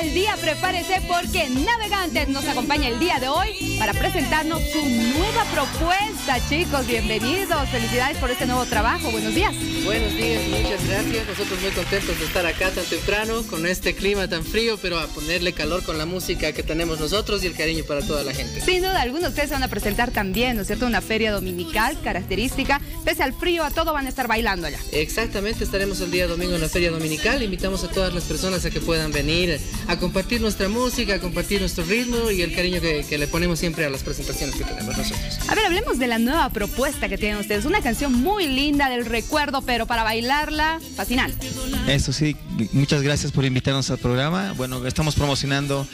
al día, prepárese porque Navegantes nos acompaña el día de hoy para presentarnos su nueva propuesta, chicos. Bienvenidos, felicidades por este nuevo trabajo. Buenos días. Buenos días, muchas gracias. Nosotros muy contentos de estar acá tan temprano, con este clima tan frío, pero a ponerle calor con la música que tenemos nosotros y el cariño para toda la gente. Sin duda, algunos de ustedes van a presentar también, ¿no es cierto? Una feria dominical característica. Pese al frío, a todo van a estar bailando allá. Exactamente, estaremos el día domingo en la feria dominical. Invitamos a todas las personas a que puedan venir a compartir nuestra música, a compartir nuestro ritmo y el cariño que, que le ponemos siempre a las presentaciones que tenemos nosotros. A ver, hablemos de la nueva propuesta que tienen ustedes. Una canción muy linda del recuerdo, pero para bailarla, fascinante. Eso sí, muchas gracias por invitarnos al programa. Bueno, estamos promocionando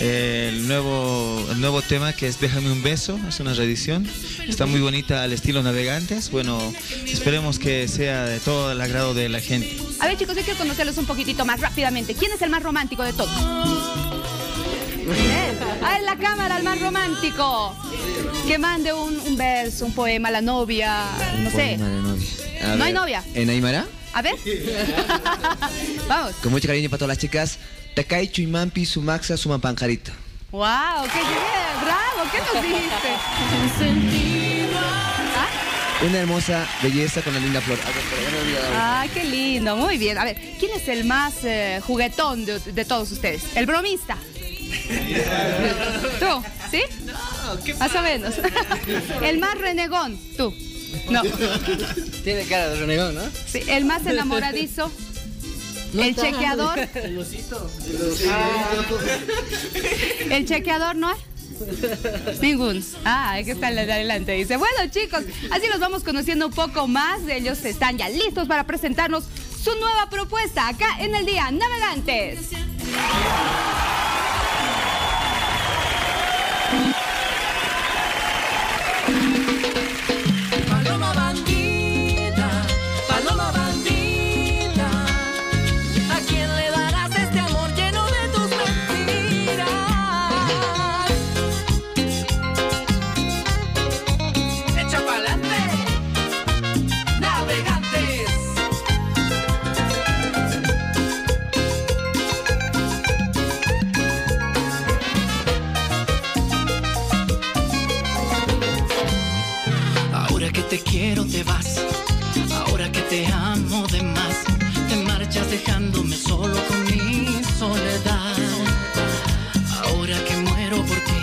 eh, el, nuevo, el nuevo tema que es Déjame un beso, es una reedición. Está muy bonita al estilo navegantes. Bueno, esperemos que sea de todo el agrado de la gente. A ver, chicos, yo quiero conocerlos un poquitito más rápidamente. ¿Quién es el más romántico de todos? Ah, en la cámara, el más romántico. Que mande un, un verso, un poema a la novia, no sé. Poema novia. A ¿No hay novia? ¿En Aymara? A ver. Vamos. Con mucho cariño para todas las chicas. Takai, Chuimampi, Sumaxa, Sumapanjarito. ¡Wow! ¡Qué bien! ¡Bravo! ¿Qué nos dijiste? ¿Ah? Una hermosa belleza con la linda flor. ¡Ah, qué lindo! Muy bien. A ver, ¿quién es el más eh, juguetón de, de todos ustedes? ¿El bromista? ¿Tú? ¿Sí? Más o menos. ¿El más renegón? ¿Tú? No. Tiene cara de renegón, ¿no? Sí, ¿El más enamoradizo? ¿El chequeador? ¿El chequeador no? Ningún. Ah, hay que estar adelante. Dice, bueno chicos, así los vamos conociendo un poco más. Ellos están ya listos para presentarnos su nueva propuesta acá en el Día Navegantes. Dejándome solo con mi soledad. Ahora que muero por ti,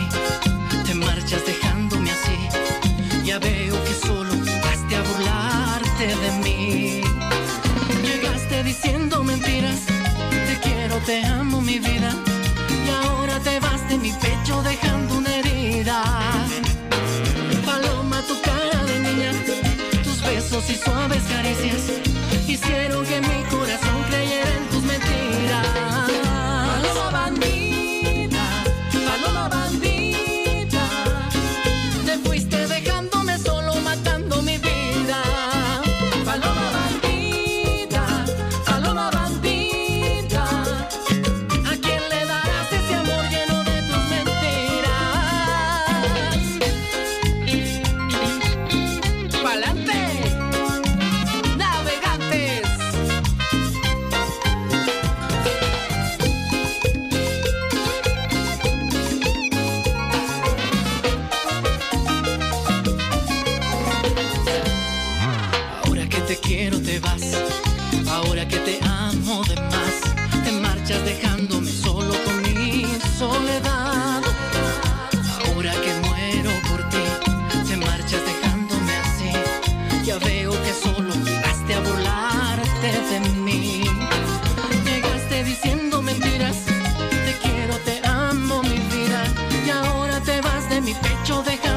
te marchas dejándome así, ya veo que solo vas a burlarte de mí. Llegaste diciendo mentiras, te quiero, te amo mi vida, y ahora te vas de mi pecho dejando dejándome solo con mi soledad. Ahora que muero por ti, te marchas dejándome así. Ya veo que solo llegaste a volarte de mí. Llegaste diciendo mentiras, te quiero, te amo mi vida. Y ahora te vas de mi pecho dejando